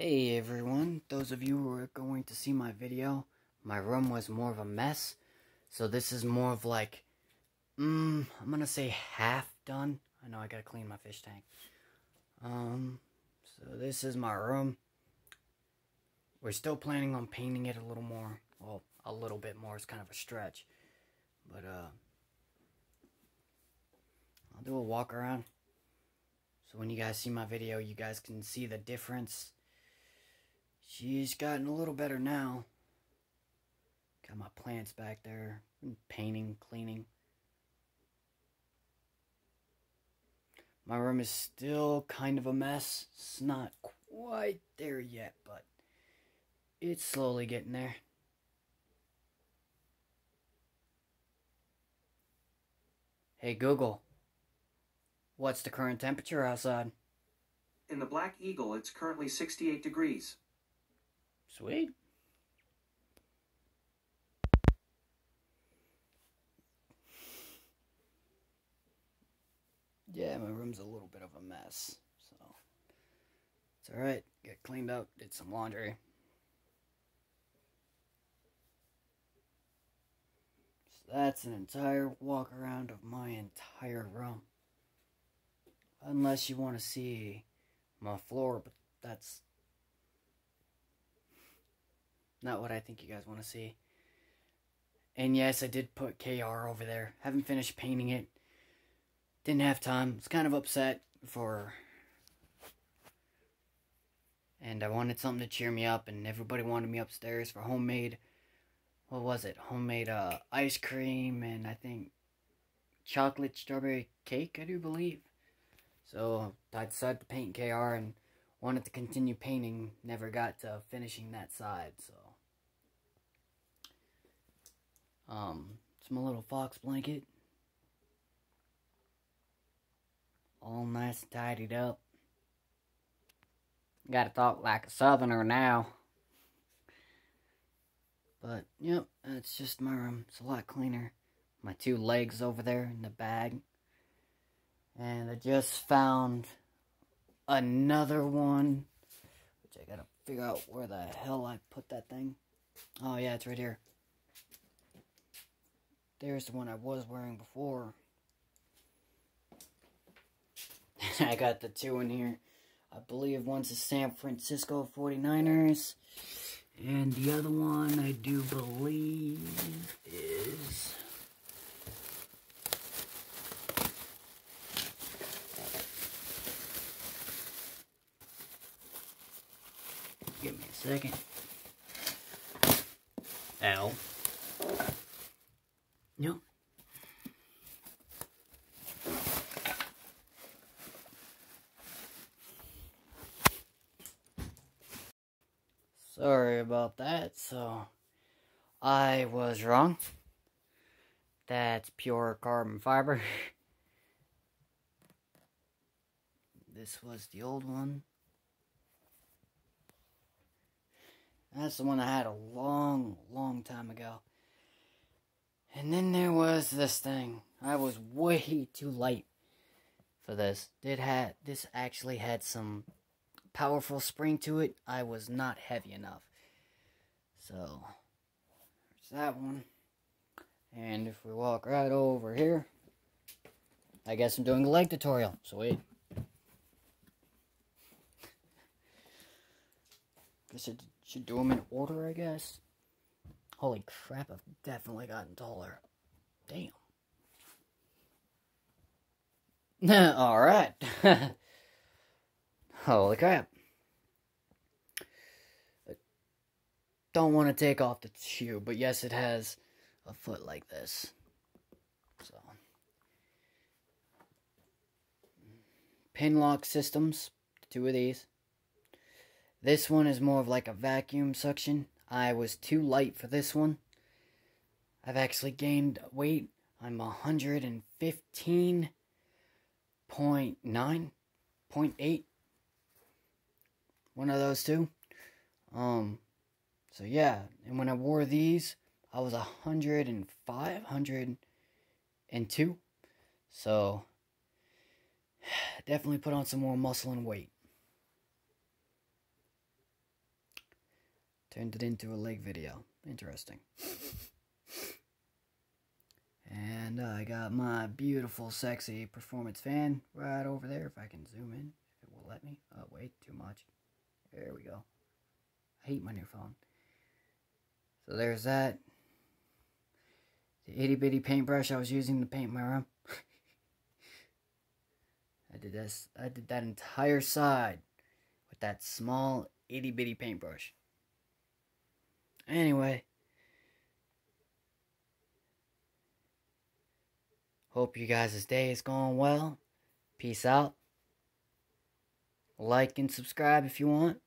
Hey everyone, those of you who are going to see my video, my room was more of a mess, so this is more of like, mm, I'm gonna say half done. I know I gotta clean my fish tank. Um, so this is my room. We're still planning on painting it a little more, well, a little bit more, it's kind of a stretch. But, uh, I'll do a walk around. So when you guys see my video, you guys can see the difference She's gotten a little better now. Got my plants back there, painting, cleaning. My room is still kind of a mess. It's not quite there yet, but it's slowly getting there. Hey Google, what's the current temperature outside? In the Black Eagle, it's currently 68 degrees. Sweet. Yeah, my room's a little bit of a mess, so it's alright. Get cleaned up, did some laundry. So that's an entire walk around of my entire room. Unless you want to see my floor, but that's not what I think you guys want to see. And yes, I did put KR over there. Haven't finished painting it. Didn't have time. Was kind of upset for... And I wanted something to cheer me up, and everybody wanted me upstairs for homemade... What was it? Homemade uh, ice cream, and I think chocolate strawberry cake, I do believe. So I decided to paint KR and wanted to continue painting. Never got to finishing that side, so... Um, it's my little fox blanket. All nice and tidied up. Gotta talk like a southerner now. But, yep, it's just my room. It's a lot cleaner. My two legs over there in the bag. And I just found another one. Which I gotta figure out where the hell I put that thing. Oh, yeah, it's right here. There's the one I was wearing before. I got the two in here. I believe one's the San Francisco 49ers. And the other one I do believe is... Give me a second. Ow. Yep. Sorry about that. So, I was wrong. That's pure carbon fiber. this was the old one. That's the one I had a long, long time ago. And then there was this thing. I was way too light for this. It had this actually had some powerful spring to it. I was not heavy enough. So there's that one. And if we walk right over here, I guess I'm doing a leg tutorial. Sweet. Guess I should do them in order, I guess. Holy crap, I've definitely gotten taller. Damn. Alright. Holy crap. I don't want to take off the shoe, but yes, it has a foot like this. So. Pin lock systems, two of these. This one is more of like a vacuum suction. I was too light for this one. I've actually gained weight. I'm 115.9, 0.8. One of those two. Um, so yeah, and when I wore these, I was 105, 102. So, definitely put on some more muscle and weight. Turned it into a lake video. Interesting. And uh, I got my beautiful, sexy performance fan right over there. If I can zoom in, if it will let me. Oh, wait, too much. There we go. I hate my new phone. So there's that. The itty bitty paintbrush I was using to paint my room. I did this. I did that entire side with that small itty bitty paintbrush. Anyway. Hope you guys' day is going well. Peace out. Like and subscribe if you want.